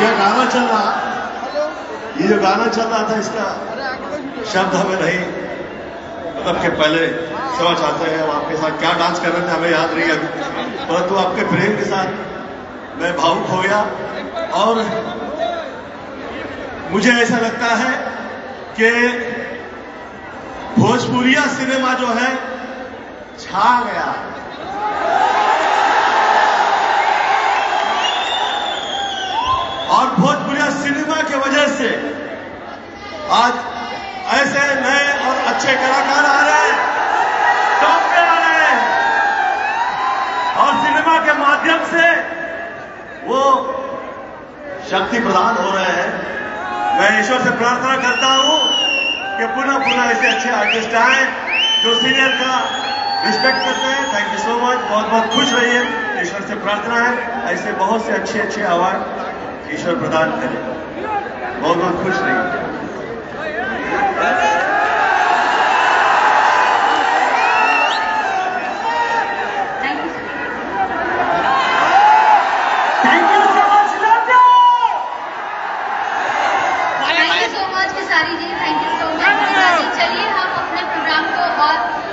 यह गाना चल रहा। ये जो गाना चल रहा था इसका शब्द हमें नहीं मतलब के पहले क्षमा चाहते हैं हम आपके साथ क्या डांस कर रहे थे हमें याद नहीं है। परंतु आपके प्रेम के साथ मैं भावुक हो गया और मुझे ऐसा लगता है कि भोजपुरिया सिनेमा जो है छा गया। और बहुत भोजपुरिया सिनेमा की वजह से आज ऐसे नए और अच्छे कलाकार आ रहे हैं। टॉप पे आ रहे हैं। और सिनेमा के माध्यम से वो शक्ति प्रदान हो रहे हैं। मैं ईश्वर से प्रार्थना करता हूँ कि पुनः पुनः ऐसे अच्छे आर्टिस्ट आए जो सीनियर का रिस्पेक्ट करते हैं। थैंक यू सो मच बहुत बहुत खुश रहिए। ईश्वर से प्रार्थना है। ऐसे बहुत से अच्छे अच्छे अवार्ड ईश्वर प्रदान करे। बहुत बहुत खुश रहिए। Thank you thank you so much thank you so much Khesari ji thank you